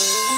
you